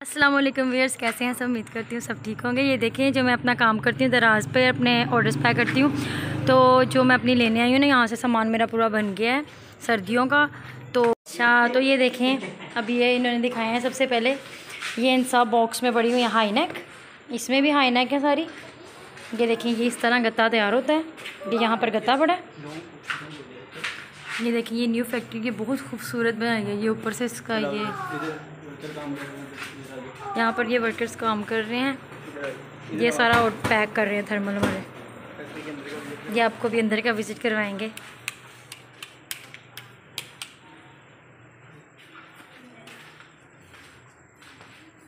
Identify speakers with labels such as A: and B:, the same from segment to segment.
A: अस्सलाम वालेकुम व्यूअर्स कैसे हैं? सब उम्मीद करती हूँ सब ठीक होंगे। ये देखें, जो मैं अपना काम करती हूँ, दराज पे अपने ऑर्डर्स पैक करती हूँ तो जो मैं अपनी लेने आई हूँ ना, यहाँ से सामान मेरा पूरा बन गया है, सर्दियों का। तो अच्छा तो ये देखें अभी ये इन्होंने दिखाए हैं सबसे पहले। ये इन सब बॉक्स में पड़ी हुई है हाई नेक इसमें भी हाई नेक है सारी। ये देखें, ये इस तरह गत्ता तैयार होता है। ये यहाँ पर गत्ता पड़ा है। ये देखें, ये न्यू फैक्ट्री की बहुत खूबसूरत बनाई है। ये ऊपर से इसका ये यहाँ पर ये वर्कर्स काम कर रहे हैं। ये सारा पैक कर रहे हैं थर्मल वाले। ये आपको भी अंदर का विज़िट करवाएँगे।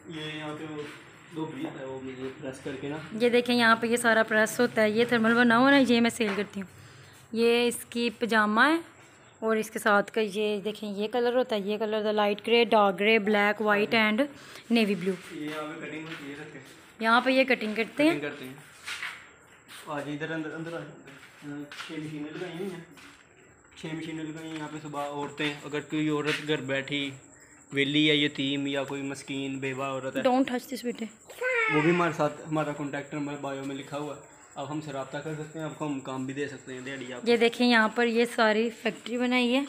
B: ये है
A: ये देखें यहाँ पे ये सारा प्रेस होता है। ये थर्मल बना हुआ ना ये मैं सेल करती हूँ। ये इसकी पजामा है। और इसके साथ का ये देखें ये कलर होता है ये कलर होता है light grey dark grey black white and navy blue
B: यहाँ पे कटिंग होती है रखे
A: यहाँ पे ये कटिंग करते हैं।
B: करते हैं। आज इधर अंदर अंदर आ जाते हैं छः मशीनें लगाई हुई हैं। छः मशीनें लगाई हैं यहाँ पे सुबह औरतें अगर कोई औरत घर बैठी वेली या यतीम या कोई मस्कीन बेवा औरत है
A: डोंट टच दिस बेटे।
B: वो भी हमारे साथ हमारा कॉन्टैक्ट नंबर बायो में लिखा हुआ है। आप हमसे रब्ता कर सकते हैं आपको हम काम भी दे सकते हैं दिहाड़ी आप।
A: ये देखें यहाँ पर ये सारी फैक्ट्री बनाई है।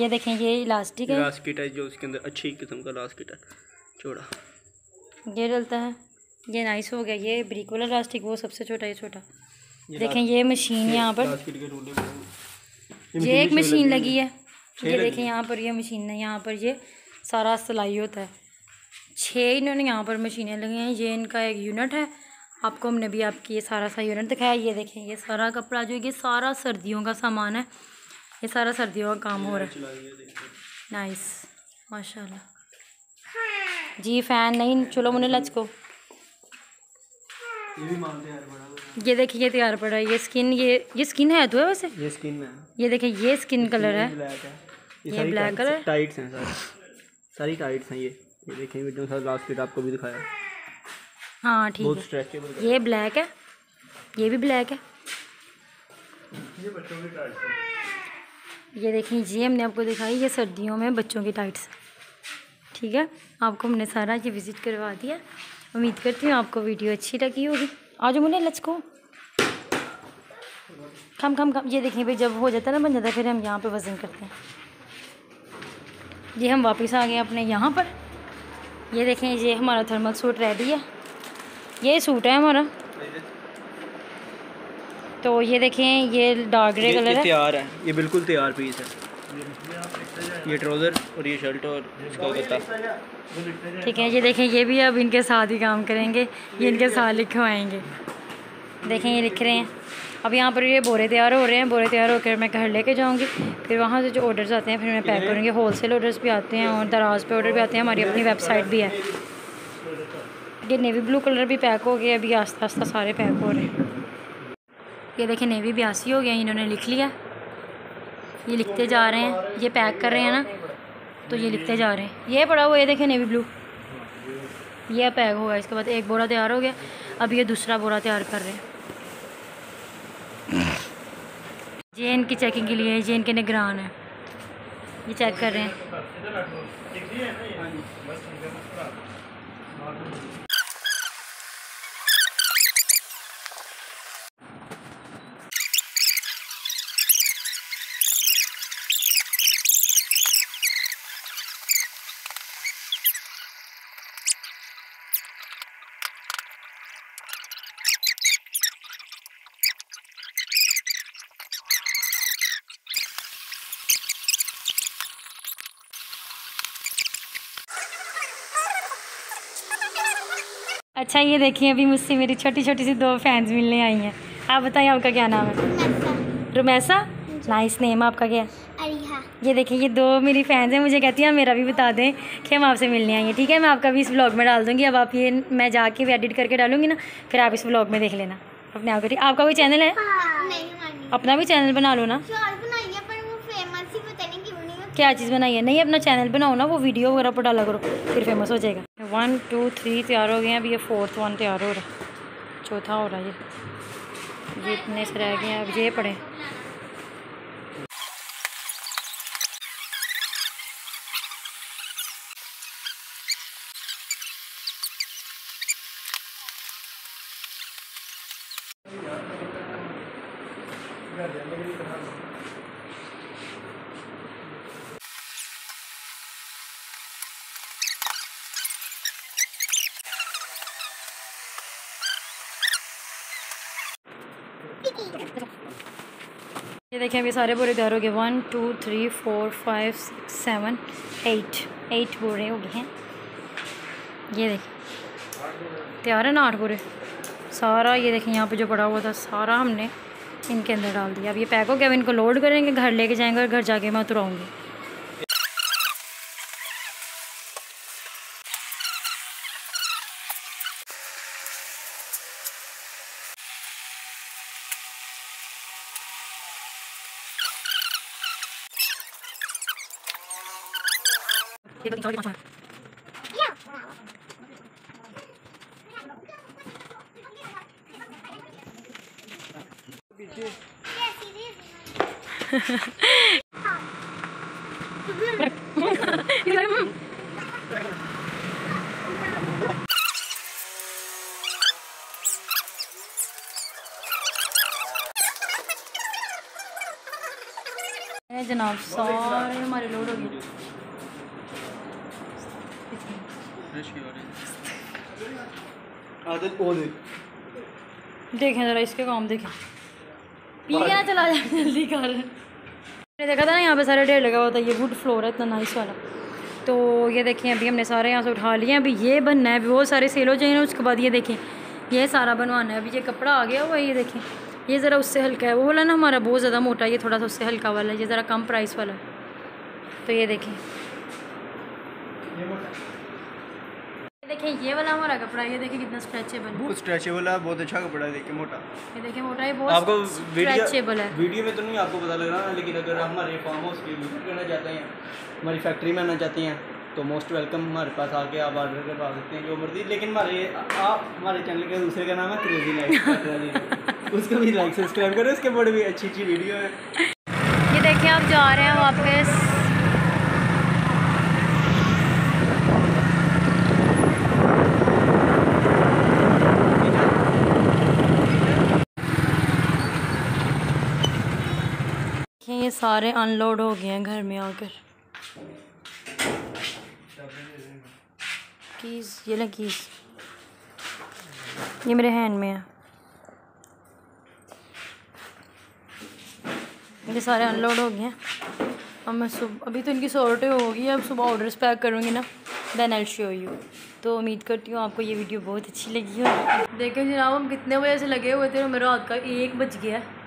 A: ये देखें ये इलास्टिक है।
B: लास्ट किट है जो उसके अंदर अच्छी किस्म का लास्ट किट है। चौड़ा
A: ये डलता है। ये नाइस हो गया। ये ब्रिक वाला इलास्टिक वो सबसे छोटा ये छोटा। देखें ये मशीन यहाँ पर। ये एक मशीन लगी है। ये देखें यहाँ पर ये मशीन है। यहाँ पर ये सारा सिलाई होता है। छः इन्होंने यहाँ पर मशीनें लगी हैं। ये इनका एक यूनिट है। आपको हमने भी आपकी ये सारा सा यूनिट दिखाया ये देखें ये सारा कपड़ा जो ये सारा सर्दियों का सामान है। ये सारा सर्दियों का काम हो रहा है। नाइस माशाल्लाह। जी फ़ैन नहीं चलो मुझे लच को
B: ये
A: देखिए ये तैयार पड़ा है। ये स्किन ये ये स्किन है तो है वैसे?
B: ये स्किन है।
A: ये देखिए ये स्किन कलर है।
B: ब्लैक है।
A: ये
B: tights-
A: color?
B: tights हैं सारी। सारी टाइट्स हैं ये। ये देखें वीडियो लास्ट किट आपको भी दिखाया।
A: हाँ ठीक है। ये ब्लैक है। ये भी ब्लैक है।
B: ये बच्चों की टाइट्स
A: ये देखिए ये हमने आपको दिखाई ये सर्दियों में बच्चों की टाइट्स ठीक है? आपको हमने सारा ये विज़िट करवा दिया। उम्मीद करती हूँ आपको वीडियो अच्छी लगी होगी। आज मुझे लचको कम कम कम ये देखिए भाई जब हो जाता है ना बन जाता है फिर हम यहाँ पे वज़न करते हैं। ये हम वापस आ गए अपने यहाँ पर। ये देखें ये हमारा थर्मल सूट रेडी है। ये सूट है हमारा। तो ये देखें ये डार्क ग्रे कलर है।
B: तैयार है। ये बिल्कुल तैयार पीस है। ये ट्राउज़र और ये शर्ट और इसका गत्ता
A: ठीक है ये देखें ये भी अब इनके साथ ही काम करेंगे। ये इनके साथ लिखवाएँगे। देखें ये लिख रहे हैं। अब यहाँ पर ये बोरे तैयार हो रहे हैं। बोरे तैयार होकर मैं घर लेके जाऊँगी। फिर वहाँ से जो ऑर्डर्स आते हैं फिर मैं पैक करूँगी। होलसेल ऑर्डर्स भी आते हैं और दराज पे ऑर्डर भी आते हैं। हमारी अपनी वेबसाइट भी है। ये नेवी ब्लू कलर भी पैक हो गया अभी आस्ता आस्ता सारे पैक हो रहे हैं। ये देखें नेवी बयासी हो गया इन्होंने लिख लिया। ये लिखते जा रहे हैं, ये पैक कर रहे हैं ना तो ये लिखते जा रहे हैं। ये पड़ा हुआ, ये देखें नेवी ब्लू। ये पैक होगा, इसके बाद एक बोरा तैयार हो गया, अब ये दूसरा बोरा तैयार कर रहे हैं। ये इनकी चेकिंग के लिए ये इनके निगरान है। ये चेक कर रहे हैं। अच्छा ये देखिए अभी मुझसे मेरी छोटी छोटी सी दो फैंस मिलने आई हैं। आप बताइए आपका क्या नाम है? रुमैसा। नाइस नेम आपका क्या? है
C: अरिहा।
A: ये देखिए ये दो मेरी फैंस हैं मुझे कहती हैं मेरा भी बता दें कि हम आपसे मिलने आई हैं ठीक है? मैं आपका भी इस ब्लॉग में डाल दूँगी अब आप ये मैं जाके भी एडिट करके डालूँगी ना फिर आप इस ब्लॉग में देख लेना अपने आप ठीक? आपका कोई चैनल है? अपना भी चैनल बना लो ना।
C: क्या
A: चीज़ बनाई है? नहीं, अपना चैनल बनाओ ना, वो वीडियो वगैरह पर डाला करो, फिर फ़ेमस हो जाएगा। वन टू थ्री तैयार हो गए हैं अभी ये फोर्थ वन तैयार हो रहा है। चौथा हो रहा है ये। इतने से रह गए हैं, अब ये पढ़े। ये देखें, अभी सारे बोरे तैयार हो गए। One two three four five six seven eight eight बोरे हो गए हैं। ये देखें। तैयार है ना आठ बोरे? सारा ये देखें, यहाँ पे जो पड़ा हुआ था, सारा हमने इनके अंदर डाल दिया। अब ये पैक हो गया। अब इनको लोड करेंगे, घर लेके जाएँगे और घर जाके मैं उतराऊँगी जनाब सारे हमारे लोड हो गए
B: आदत
A: देखें ज़रा इसके काम देखें। पी ना चला जाए जल्दी कर। मैंने देखा था ना यहाँ पे सारे ढेर लगा हुआ था ये वुड फ्लोर है इतना नाइस वाला। तो ये देखें अभी हमने सारे यहाँ से उठा लिए अभी ये बनना है अभी वो सारे सेल हो जाएँगे उसके बाद ये देखें। ये सारा बनवाना है। अभी ये कपड़ा आ गया हुआ है ये देखें। ये ज़रा उससे हल्का है। वो वाला ना हमारा बहुत ज़्यादा मोटा है ये थोड़ा सा उससे हल्का वाला है ये ज़रा कम प्राइस वाला तो ये देखें। ये देखें ये वाला हमारा कपड़ा है ये देखें कितना स्ट्रेचेबल है
B: बहुत स्ट्रेचेबल है बहुत अच्छा कपड़ा है देखिए मोटा।
A: ये देखें मोटा है बहुत
B: वीडियो
A: स्ट्रेचेबल है।
B: वीडियो में तो नहीं आपको पता लग रहा ना लेकिन अगर हमारे फार्म हाउस की विज़िट करना चाहते हैं हमारी फैक्ट्री में आना चाहते हैं तो मोस्ट वेलकम हमारे पास आके आप ऑर्डर करवा सकते हैं जो मर्ज़ी। लेकिन हमारे आप हमारे चैनल के दूसरे का नाम है क्रेजी लाइफ उसको भी लाइक सब्सक्राइब करो उसके बड़े भी अच्छी अच्छी वीडियो है।
A: ये देखें आप जा रहे हैं वापस। देखिए ये सारे अनलोड हो गए हैं घर में आकर। कीज ये ले ये मेरे हैंड में है। ये सारे अनलोड हो गए हैं। अब मैं सुबह अभी तो इनकी सॉर्टे होगी अब सुबह ऑर्डर्स पैक करूँगी ना देन आई शो यू तो उम्मीद करती हूँ आपको ये वीडियो बहुत अच्छी लगी होगी। देखें जनाब हम कितने बजे से लगे हुए थे मेरा रात का एक बज गया है।